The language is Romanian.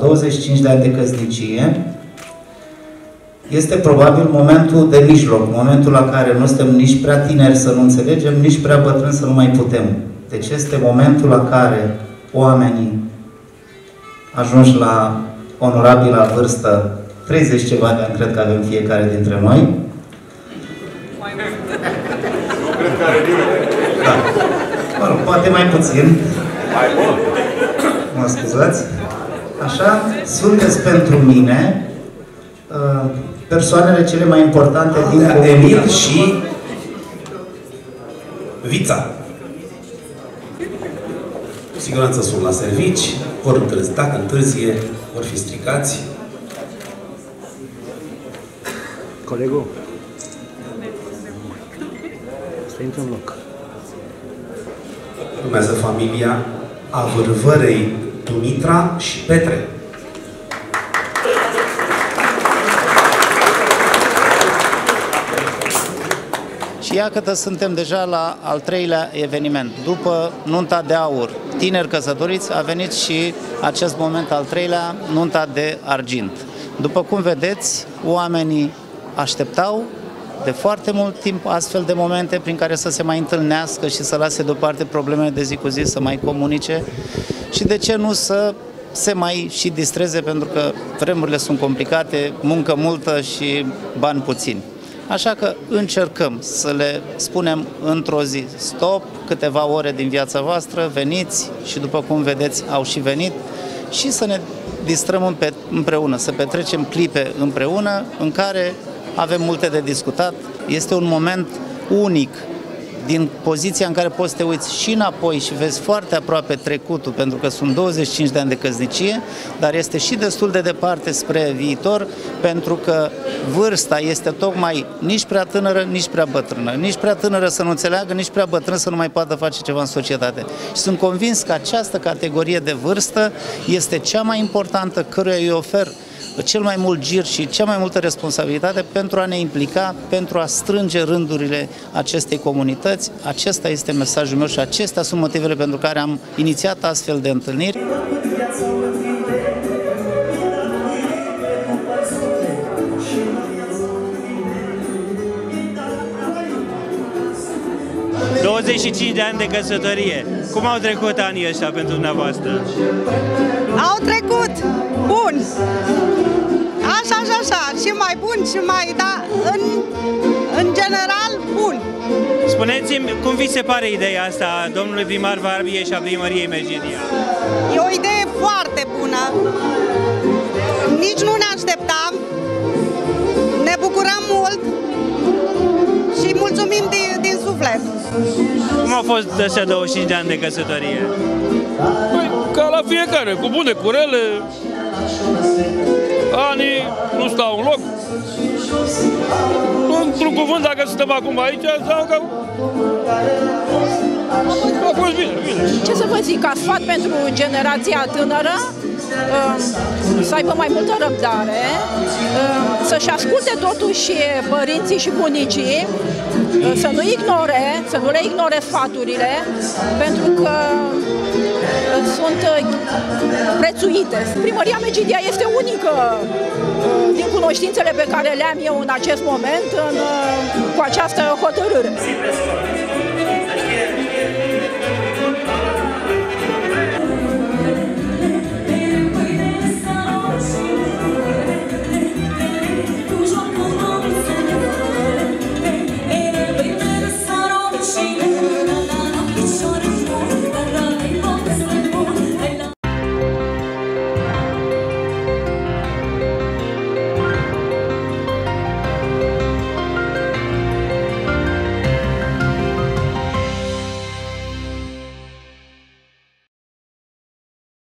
25 de ani de căsnicie, este probabil momentul de mijloc, momentul la care nu suntem nici prea tineri să nu înțelegem, nici prea bătrâni să nu mai putem. Deci este momentul la care oamenii ajungi la onorabila vârstă, 30 ceva de ani cred că avem fiecare dintre noi. Mai Nu cred că are Da. Mă poate mai puțin. Mai mult. Mă scuzați. Așa, sunteți pentru mine uh, persoanele cele mai importante din Emil și Vița. Cu siguranță sunt la servici, vor întârzi, dacă întârzie, vor fi stricați. Colegul, stai într-un loc. Urmează familia a vârvărei Dumitra și Petre. Și iată suntem deja la al treilea eveniment. După nunta de aur, tineri căsătoriți, a venit și acest moment al treilea, nunta de argint. După cum vedeți, oamenii așteptau de foarte mult timp astfel de momente prin care să se mai întâlnească și să lase deoparte problemele de zi cu zi, să mai comunice și de ce nu să se mai și distreze pentru că vremurile sunt complicate, muncă multă și bani puțini. Așa că încercăm să le spunem într-o zi stop, câteva ore din viața voastră, veniți și după cum vedeți au și venit și să ne distrăm împreună, să petrecem clipe împreună în care avem multe de discutat. Este un moment unic din poziția în care poți să te uiți și înapoi și vezi foarte aproape trecutul, pentru că sunt 25 de ani de căsnicie, dar este și destul de departe spre viitor, pentru că vârsta este tocmai nici prea tânără, nici prea bătrână. Nici prea tânără să nu înțeleagă, nici prea bătrână să nu mai poată face ceva în societate. Și sunt convins că această categorie de vârstă este cea mai importantă căruia îi ofer cel mai mult gir și cea mai multă responsabilitate pentru a ne implica, pentru a strânge rândurile acestei comunități. Acesta este mesajul meu și acestea sunt motivele pentru care am inițiat astfel de întâlniri. 25 de ani de căsătorie. Cum au trecut anii ăștia pentru dumneavoastră? Au trecut! Bun! Așa și așa, și mai bun și mai, da, în, în general, bun. Spuneți-mi, cum vi se pare ideea asta a domnului primar Varbie și a primăriei Megidia? E o idee foarte bună. Cum au fost ăștia 25 de ani de căsătorie? Păi, ca la fiecare, cu bune, cu rele. Anii nu stau în loc. Într-un cuvânt, dacă suntem acum aici, înseamnă că a fost bine, bine. Ce să vă zic, ca sfat pentru generația tânără, um, să aibă mai multă răbdare, um, să-și asculte totuși părinții și bunicii, uh, să nu ignore, să nu le ignore sfaturile, pentru că uh, sunt uh, prețuite. Primăria Megidia este unică din cunoștințele pe care le am eu în acest moment în, cu această hotărâre.